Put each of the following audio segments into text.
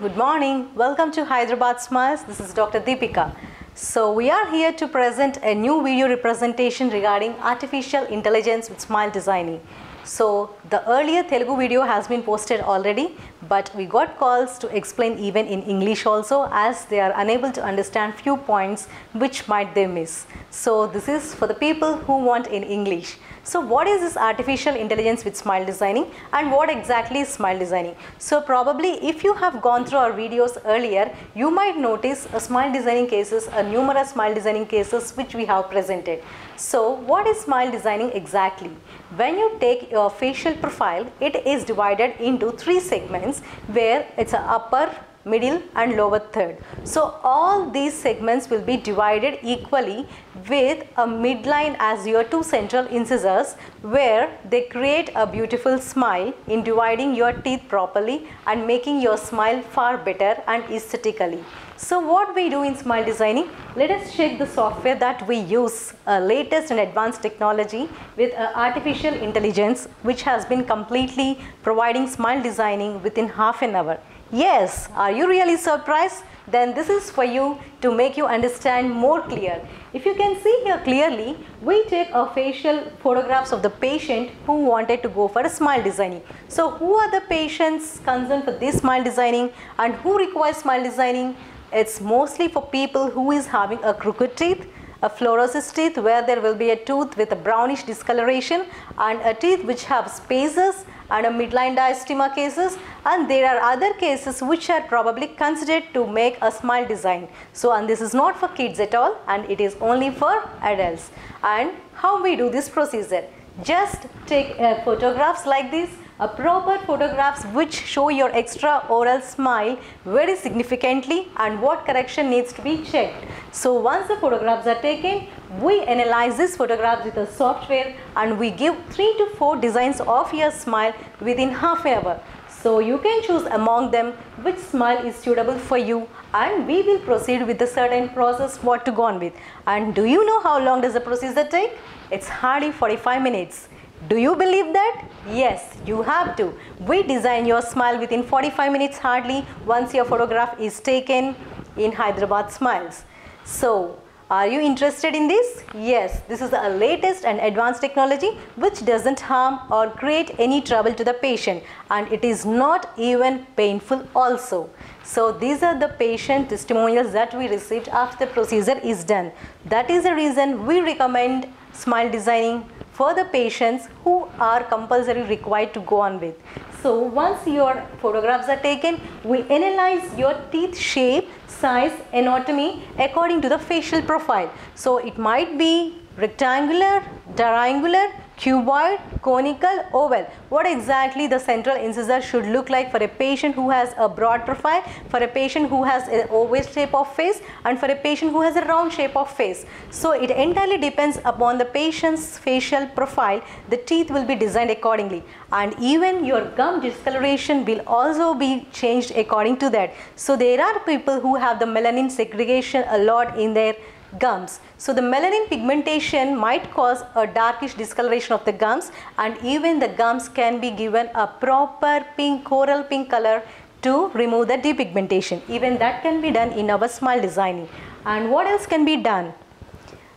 good morning. Welcome to Hyderabad Smiles. This is Dr. Deepika. So, we are here to present a new video representation regarding artificial intelligence with smile designing. So, the earlier Telugu video has been posted already, but we got calls to explain even in English also as they are unable to understand few points which might they miss. So, this is for the people who want in English. So what is this artificial intelligence with smile designing and what exactly is smile designing? So probably if you have gone through our videos earlier, you might notice a smile designing cases, a numerous smile designing cases which we have presented. So what is smile designing exactly? When you take your facial profile, it is divided into three segments where it's a upper, middle and lower third. So all these segments will be divided equally with a midline as your two central incisors where they create a beautiful smile in dividing your teeth properly and making your smile far better and aesthetically. So what we do in smile designing, let us check the software that we use, latest and advanced technology with uh, artificial intelligence which has been completely providing smile designing within half an hour. Yes, are you really surprised? Then this is for you to make you understand more clear. If you can see here clearly, we take a facial photographs of the patient who wanted to go for a smile designing. So who are the patients concerned for this smile designing and who requires smile designing? It's mostly for people who is having a crooked teeth, a fluorosis teeth where there will be a tooth with a brownish discoloration and a teeth which have spaces and a midline diastema cases and there are other cases which are probably considered to make a smile design. So and this is not for kids at all and it is only for adults. And how we do this procedure? Just take uh, photographs like this a proper photographs which show your extra oral smile very significantly and what correction needs to be checked. So once the photographs are taken, we analyze this photographs with a software and we give 3 to 4 designs of your smile within half an hour. So you can choose among them which smile is suitable for you and we will proceed with the certain process what to go on with. And do you know how long does the procedure take? It's hardly 45 minutes. Do you believe that? Yes, you have to. We design your smile within 45 minutes hardly once your photograph is taken in Hyderabad Smiles. So, are you interested in this? Yes, this is the latest and advanced technology which doesn't harm or create any trouble to the patient and it is not even painful also. So these are the patient testimonials that we received after the procedure is done. That is the reason we recommend smile designing for the patients who are compulsory required to go on with. So once your photographs are taken, we analyze your teeth shape, size, anatomy according to the facial profile. So it might be rectangular, triangular, cuboid, conical, oval. What exactly the central incisor should look like for a patient who has a broad profile, for a patient who has an oval shape of face and for a patient who has a round shape of face. So it entirely depends upon the patient's facial profile. The teeth will be designed accordingly and even your gum discoloration will also be changed according to that. So there are people who have the melanin segregation a lot in their gums. So the melanin pigmentation might cause a darkish discoloration of the gums and even the gums can be given a proper pink, coral pink color to remove the depigmentation. Even that can be done in our smile designing. And what else can be done?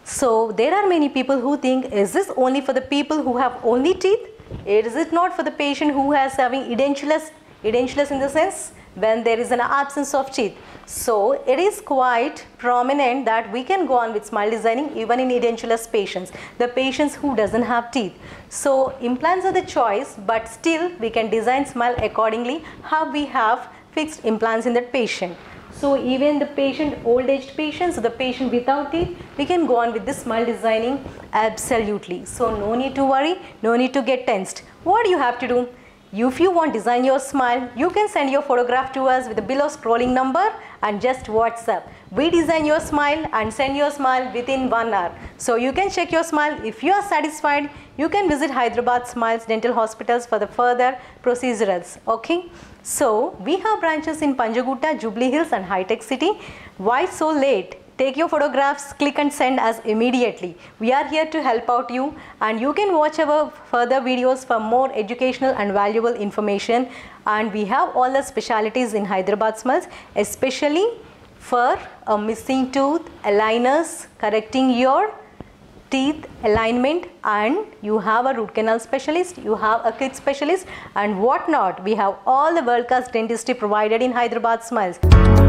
So there are many people who think is this only for the people who have only teeth? Is it not for the patient who has having edentulous, edentulous in the sense when there is an absence of teeth. So it is quite prominent that we can go on with smile designing even in edentulous patients, the patients who doesn't have teeth. So implants are the choice but still we can design smile accordingly how we have fixed implants in that patient. So even the patient, old aged patients, the patient without teeth, we can go on with this smile designing absolutely. So no need to worry, no need to get tensed. What do you have to do? If you want design your smile, you can send your photograph to us with the below scrolling number and just WhatsApp. We design your smile and send your smile within one hour. So you can check your smile. If you are satisfied, you can visit Hyderabad Smiles Dental Hospitals for the further procedurals. Okay. So we have branches in Panjagutta, Jubilee Hills and High Tech City. Why so late? Take your photographs, click and send us immediately. We are here to help out you and you can watch our further videos for more educational and valuable information and we have all the specialities in Hyderabad Smiles especially for a missing tooth, aligners, correcting your teeth alignment and you have a root canal specialist, you have a kid specialist and what not. We have all the world class dentistry provided in Hyderabad Smiles.